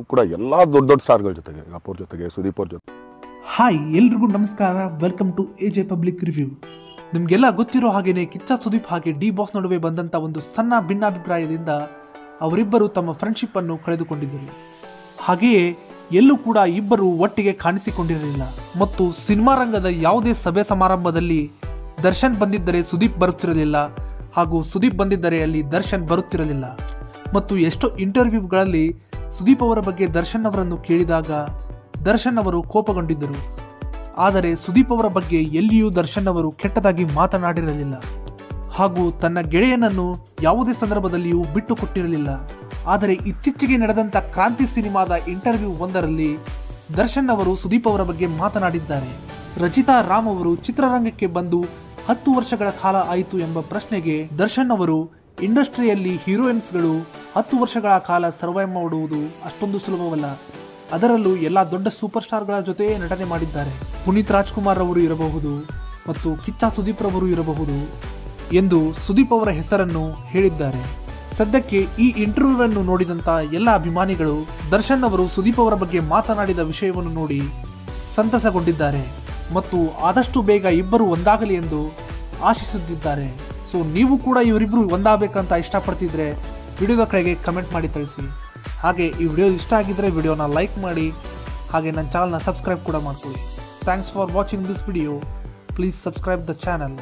ಕೂಡ ಎಲ್ಲ ದೊಡ್ಡ ದೊಡ್ಡ ಸ್ಟಾರ್ಗಳ ಜೊತೆಗೆ ಈಗ ಜೊತೆಗೆ, ಸುದೀಪ್ ಅವ್ರ ಜೊತೆ. ಹಾಯ್, ಎಲ್ರಿಗೂ ನಮಸ್ಕಾರ. Welcome to A J public review ನಿಮಗೆಲ್ಲ ಗೊತ್ತಿರೋ ಹಾಗೇನೆ ಕಿಚ್ಚ ಸುದೀಪ್ ಹಾಗೆ ಡಿ ಬಾಸ್ ನಡುವೆ ಬಂದಂಥ ಒಂದು ಸಣ್ಣ ಭಿನ್ನಾಭಿಪ್ರಾಯದಿಂದ ಅವರಿಬ್ಬರು ತಮ್ಮ ಫ್ರೆಂಡ್ಶಿಪ್ ಅನ್ನು ಕಳೆದುಕೊಂಡಿದ್ದರು. ಹಾಗೆಯೇ ಎಲ್ಲೂ ಕೂಡ ಇಬ್ಬರು ಒಟ್ಟಿಗೆ ಕಾಣಿಸಿಕೊಂಡಿರಲಿಲ್ಲ. ಮತ್ತು ಸಿನಿಮಾ ರಂಗದ ಯಾವುದೇ ಸಭೆ ಸಮಾರಂಭದಲ್ಲಿ ದರ್ಶನ್ ಬಂದಿದ್ದರೆ ಸುದೀಪ್ ಬರುತ್ತಿರಲಿಲ್ಲ ಹಾಗೂ ಸುದೀಪ್ ಬಂದಿದ್ದರೆ ಅಲ್ಲಿ ದರ್ಶನ್ ಬರುತ್ತಿರಲಿಲ್ಲ. ಮತ್ತು ಎಷ್ಟೋ ಇಂಟರ್ವ್ಯೂಗಳಲ್ಲಿ ಸುದೀಪ್ ಅವರ ಬಗ್ಗೆ ದರ್ಶನ್ ಅವರನ್ನು ಕೇಳಿದಾಗ ದರ್ಶನ್ ಅವರು ಕೋಪಗೊಂಡಿದ್ದರು. ಆದರೆ ಸುದೀಪ್ ಅವರ ಬಗ್ಗೆ ಎಲ್ಲಿಯೂ ದರ್ಶನ್ ಅವರು ಕೆಟ್ಟದಾಗಿ ಮಾತನಾಡಿರಲಿಲ್ಲ. ಹಾಗೂ ತನ್ನ ಗೆಳೆಯನನ್ನು ಯಾವುದೇ ಸಂದರ್ಭದಲ್ಲಿಯೂ ಬಿಟ್ಟು ಕೊಟ್ಟಿರಲಿಲ್ಲ ಆದರೆ ಇತ್ತೀಚೆಗೆ ನಡೆದಂಥ ಕ್ರಾಂತಿ ಸಿನಿಮಾದ ಇಂಟರ್ವ್ಯೂ ಒಂದರಲ್ಲಿ ದರ್ಶನ್ ಅವರು ಸುದೀಪ್ ಅವರ ಬಗ್ಗೆ ಮಾತನಾಡಿದ್ದಾರೆ. ರಚಿತಾ ರಾಮ್ ಅವರು ಚಿತ್ರರಂಗಕ್ಕೆ ಬಂದು ಹತ್ತು ವರ್ಷಗಳ ಕಾಲ ಆಯಿತು ಎಂಬ ಪ್ರಶ್ನೆಗೆ ದರ್ಶನ್ ಅವರು ಇಂಡಸ್ಟ್ರಿಯಲ್ಲಿ ಹೀರೋಯಿನ್ಸ್ಗಳು ಹತ್ತು ವರ್ಷಗಳ ಕಾಲ ಸರ್ವೈವ್ ಮಾಡುವುದು ಅಷ್ಟೊಂದು ಸುಲಭವಲ್ಲ. ಅದರಲ್ಲೂ ಎಲ್ಲ ದೊಡ್ಡ ಸೂಪರ್ ಸ್ಟಾರ್ಗಳ ಜೊತೆಯೇ ನಟನೆ ಮಾಡಿದ್ದಾರೆ. ಪುನೀತ್ ರಾಜ್ಕುಮಾರ್ ಅವರು ಇರಬಹುದು ಮತ್ತು ಕಿಚ್ಚ ಸುದೀಪ್ ರವರು ಇರಬಹುದು ಎಂದು ಸುದೀಪ್ ಅವರ ಹೆಸರನ್ನು ಹೇಳಿದ್ದಾರೆ. ಸದ್ಯಕ್ಕೆ ಈ ಇಂಟರ್ವ್ಯೂವನ್ನು ನೋಡಿದಂತ ಎಲ್ಲ ಅಭಿಮಾನಿಗಳು ದರ್ಶನ್ ಅವರು ಸುದೀಪ್ ಅವರ ಬಗ್ಗೆ ಮಾತನಾಡಿದ ವಿಷಯವನ್ನು ನೋಡಿ ಸಂತಸಗೊಂಡಿದ್ದಾರೆ ಮತ್ತು ಆದಷ್ಟು ಬೇಗ ಇಬ್ಬರು ಒಂದಾಗಲಿ ಎಂದು ಆಶಿಸುತ್ತಿದ್ದಾರೆ. ಸೊ, ನೀವು ಕೂಡ ಇವರಿಬ್ಬರು ಒಂದಾಗಬೇಕಂತ ಇಷ್ಟಪಡ್ತಿದ್ರೆ ವಿಡಿಯೋದ ಕಡೆಗೆ ಕಮೆಂಟ್ ಮಾಡಿ ತಿಳಿಸಿ. ಹಾಗೆ ಈ ವಿಡಿಯೋ ಇಷ್ಟ ಆಗಿದ್ದರೆ ವಿಡಿಯೋನ ಲೈಕ್ ಮಾಡಿ, ಹಾಗೆ ನನ್ನ ಚಾನಲ್ನ ಸಬ್ಸ್ಕ್ರೈಬ್ ಕೂಡ ಮಾಡ್ಕೊಳ್ಳಿ. Thanks for watching this video please subscribe the channel